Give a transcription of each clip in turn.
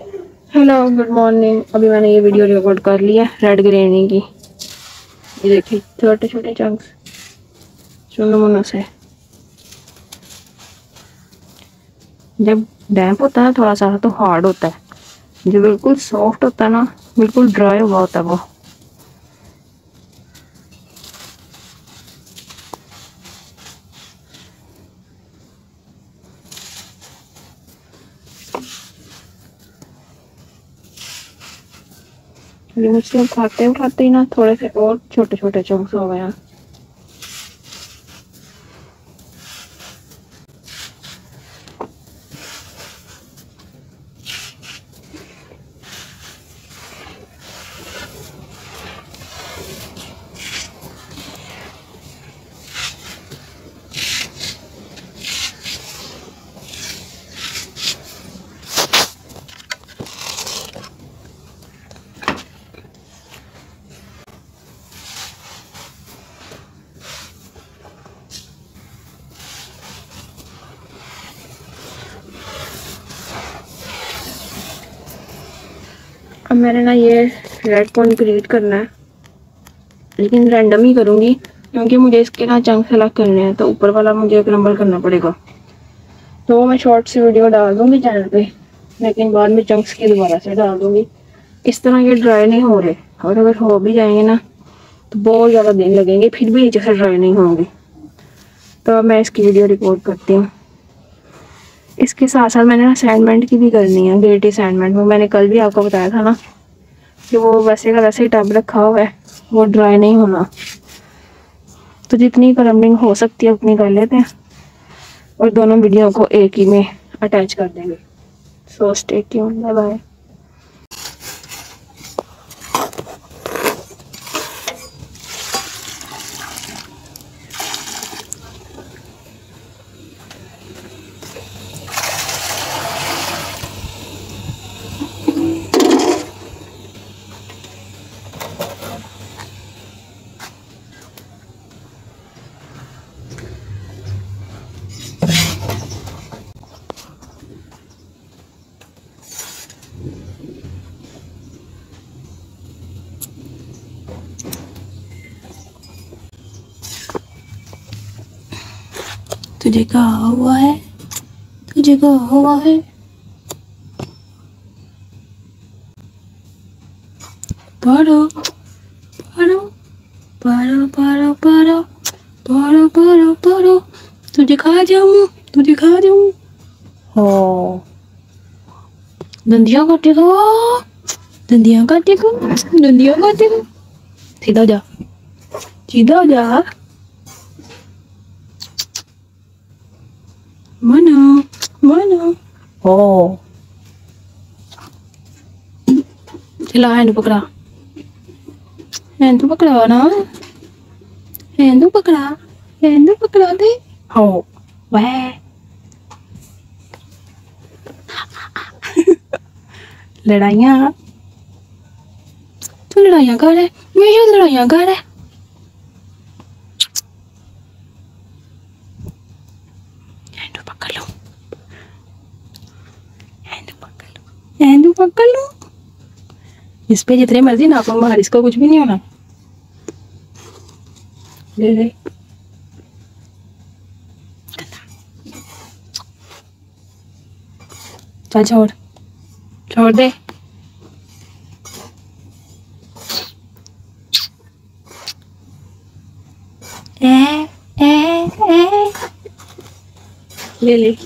Hello good morning अभी मैंने ये वीडियो रिकॉर्ड कर लिया रेड ग्रेनी की। ये देखिए, छोटे छोटे चंक्स सुनो मुनो से। जब डैम्प होता है थोड़ा सा तो हार्ड होता है। जो बिल्कुल सॉफ्ट होता है ना, बिल्कुल ड्राई हुआ होता है वो। मुझसे उठाते उठाते ही ना थोड़े से और छोटे छोटे चंक्स हो गए हैं। अब मैंने ना ये रेड पॉइंट क्रिएट करना है। लेकिन रैंडम ही करूँगी, क्योंकि मुझे इसके ना चंक अलग करने हैं तो ऊपर वाला मुझे क्रम्बल करना पड़ेगा। तो मैं शॉर्ट से वीडियो डाल दूँगी चैनल पे, लेकिन बाद में चंक्स की दोबारा से डाल दूँगी। इस तरह ये ड्राई नहीं हो रहे, और अगर हो भी जाएँगे ना तो बहुत ज़्यादा दिन लगेंगे, फिर भी नीचे से ड्राई नहीं होंगे। तो मैं इसकी वीडियो रिकॉर्ड करती हूँ। इसके साथ साथ मैंने असाइनमेंट की भी करनी है ग्रेट असाइनमेंट वो मैंने कल भी आपको बताया था ना कि वो वैसे का वैसे ही टब रखा हुआ है, वो ड्राई नहीं होना। तो जितनी कलमिंग हो सकती है, उतनी कर लेते हैं और दोनों वीडियो को एक ही में अटैच कर देंगे। सो स्टे बाय तुझे क्या हुआ है? तुझे क्या हुआ है? पढ़ो पढ़ो पढ़ो पढ़ो पढ़ो पढ़ो पढ़ो पढ़ो। तुझे खा जाऊँ? तुझे खा जाऊँ? हो। दंदियाँ काटेगा दंदियाँ काटेगा दंदियाँ काटेगा सीधा जा। सीधा जा। Bueno, bueno. Oh. ఇలా హ్యాండ్ పక్కడా హ్యాండ్ పక్కడవానా హ్యాండ్ పక్కడా హ్యాండ్ పక్కడా అది ఓ వే लड़ाइयाँ तू लड़ाइयाँ कर रहा है मैं क्यों लड़ाइयाँ कर रहा है इस पे जितने मर्ज़ी नाखून मार इसको कुछ भी नहीं होना। ले ले। चल, छोड़। छोड़ दे। ए ए ए। ले ले।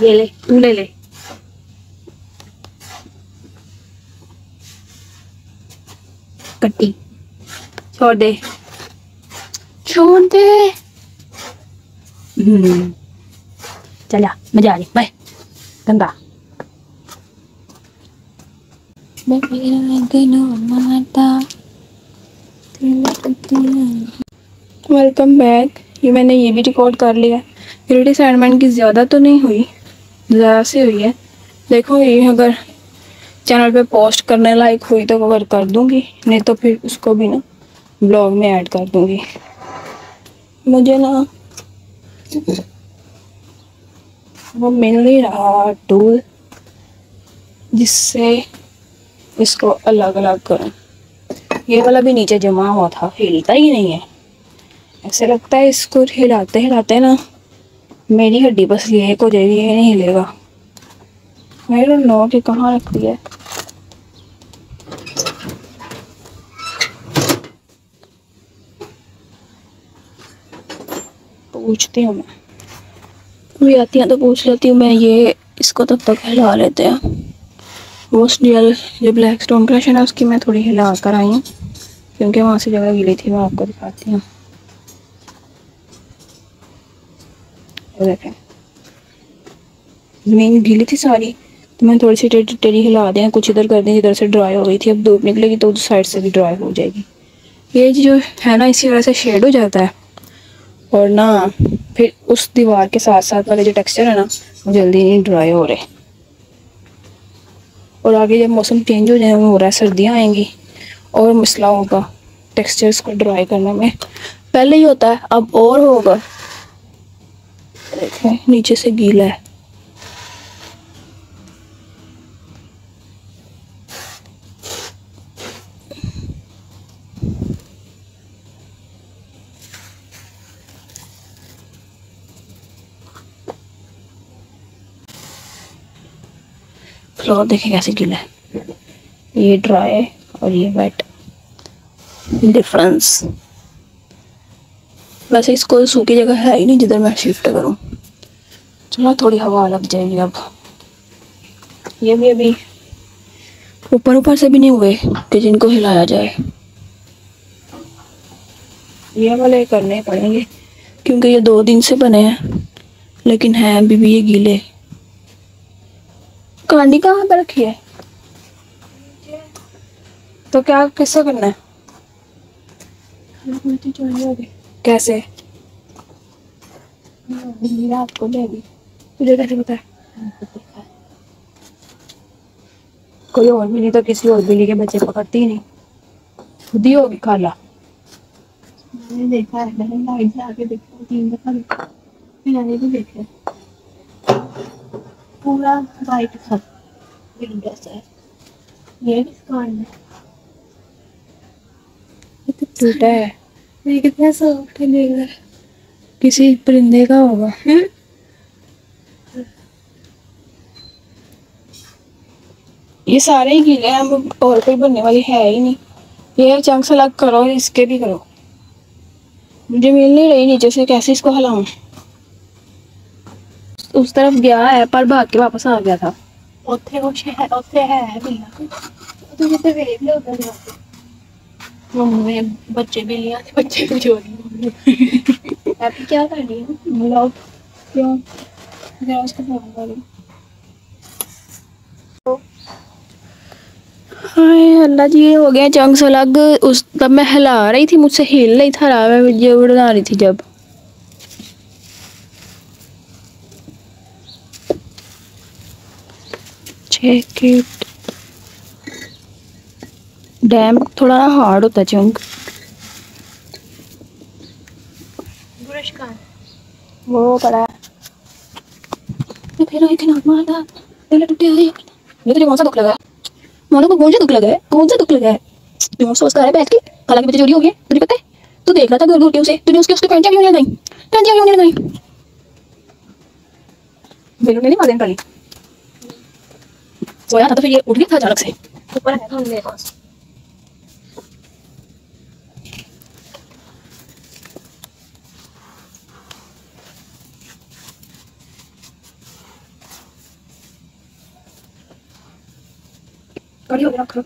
ले ले, तू ले ले। कट्टी। छोड़ दे। छोड़ दे। हम्म। चला, मज़ा आ रही बाय। गंदा। वेलकम बैक ये मैंने ये भी रिकॉर्ड कर लिया। ग्रेड असाइनमेंट की ज़्यादा तो नहीं हुई। ज़्यादा से हुई है। देखो ये अगर चैनल पे पोस्ट करने लायक हुई तो कवर कर दूँगी, नहीं तो फिर उसको भी ना ब्लॉग में ऐड कर दूँगी। मुझे ना वो मिल नहीं रहा टूल जिससे इसको अलग अलग करूँ। ये वाला भी नीचे जमा हुआ था, हिलता ही नहीं है। ऐसे लगता है इसको हिलाते हिलाते ना मेरी हड्डी बस ये को जाएगी ये नहीं हिलेगा। मैं डोंट नो कि कहाँ रख रखती है? पूछती हूँ मैं। अभी आती हैं तो पूछ लेती हूँ मैं, ये इसको तब तक हिला लेते हैं। मोस्टली ये ब्लैक स्टोन क्रश है ना, उसकी मैं थोड़ी हिला कर आई हूँ, क्योंकि वहाँ से जगह गिली थी, मैं आपको दिखाती हूँ। देखें। ज़मीन गीली थी सारी। तो मैं थोड़ी सी टेढ़ी टेढ़ी हिला दें कुछ इधर कर दें इधर से ड्राई हो गई थी। अब धूप निकलेगी तो उस साइड से भी ड्राई हो जाएगी। ये जो है ना, इसी वजह से शेड हो जाता है। और ना, फिर उस दीवार के साथ साथ वाले जो टेक्सचर है ना, वो जल्दी नहीं ड्राई हो रहे। और आगे जब मौसम चेंज हो जाए, हो रहा है, सर्दियाँ आएँगी, और मसला होगा टेक्सचर्स को ड्राई करने में। पहले ही होता है, अब और होगा। देखें, नीचे से गीला है। फ्लोर देखें कैसे गीला है। ये ड्राई और ये वेट डिफरेंस वैसे इसको सूखी जगह है ही नहीं जिधर मैं शिफ्ट करूँ। चलो थोड़ी हवा लग जाएगी अब। ये भी अभी ऊपर ऊपर से भी नहीं हुए कि जिनको हिलाया जाए। ये वाले करने पड़ेंगे, क्योंकि ये दो दिन से बने हैं, लेकिन हैं अभी भी ये गीले। कांडी कहाँ पर रखी है? तो क्या, किससे करना है? कैसे? रात को तुझे कैसे पता है? कोई और बिल्ली तो किसी और बिल्ली के बच्चे पकड़ती ही नहीं। खुद ही होगी खाला। मैंने देखा है, मैंने लाइट से आके देखा, तीन दफ़ा देखा। मैंने भी देखे पूरा वाइट था। विंडो से ये कांड है। ये तो टूटा है। ये कितना सॉफ्ट है देख रहा किसी परिंदे का होगा। ये सारे ही गीले हैं अब और कोई बनने वाली है ही नहीं। ये चंक से अलग करो और इसके भी करो। मुझे मिल नहीं रही नीचे से कैसे इसको हिलाऊं? उस तरफ गया है पर भाग के वापस आ गया था ਉੱਥੇ ਉਹ ਸ਼ਹਿਰ ਉੱਥੇ ਹੈ ਬਿੱਲਾ ਤੂੰ ਜਿੱਥੇ ਵੇਖ ਲਿਆ ਉਧਰ ਜਾ ਕੇ मम्मी बच्चे बिल्लियां थे बच्चे भी चोरी अभी क्या कर रही है ब्लॉग क्यों जरा उसको फोन करो हाय अल्लाह जी ये हो गया चंक्स अलग उस तब मैं हिला रही थी मुझसे हिल नहीं था रहा मैं वीडियो बना रही थी जब चेक इट डैम थोड़ा हार्ड होता है चंक का वो पड़ा है। फिर एक नाक मारता दिल टूटे हुए ये तुझे कौन सा दुख लगा है? मोनो को कौन सा दुख लगा है? कौन सा दुख लगा है? क्यों सोचता है बैठ के। हालाँकि बच्चे चोरी हो गए तुझे पता है? तू देख रहा था दूर दूर के उसे तूने उसके उसके पैंटियाँ क्यों नहीं लगाई। पैंटियाँ क्यों नहीं लगाई। बेलू ने नहीं मारे कल सोया था तो फिर ये उठ गया था अचानक से? ऊपर है था मेरे पास। कड़ी हो गया रखो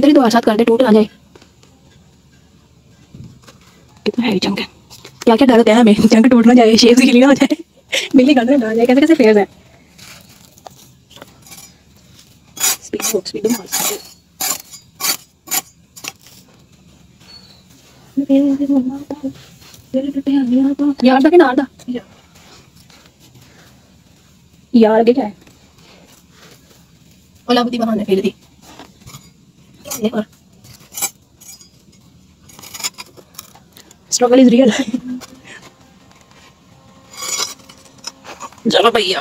इधर ही दो साथ कर दे टूट ना जाए। कितना हैवी चंक है। क्या क्या डर है हमें? चंक टूट ना जाए शेप गिली ना हो जाए। बिल्ली गंद ना जाए कैसे कैसे फ़ेज़ है यार यार क्या है? बहाने फिर दी स्ट्रगल इज़ रियल चलो भैया।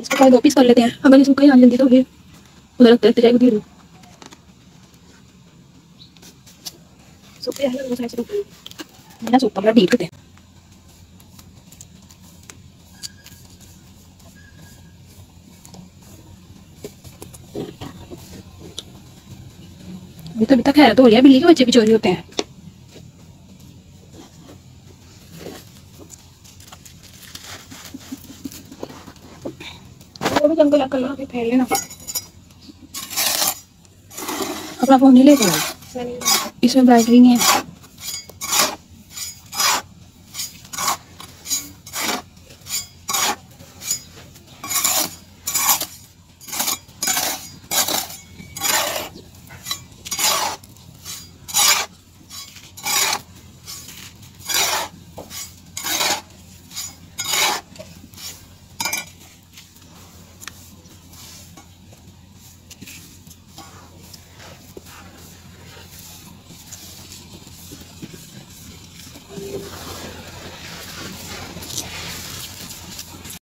इसको पहले दो पीस कर लेते हैं। अगर इसको कहीं जल्दी तो फिर उधर रखते जाएगा धीरे सूप है वो साइड से मेरा सूप अपना डीप करते हैं। तो तक है रही बिल्ली के बच्चे भी चोरी होते हैं। वो भी जंगल फैल लेना। अपना फ़ोन नहीं लेते इसमें बैटरी नहीं है।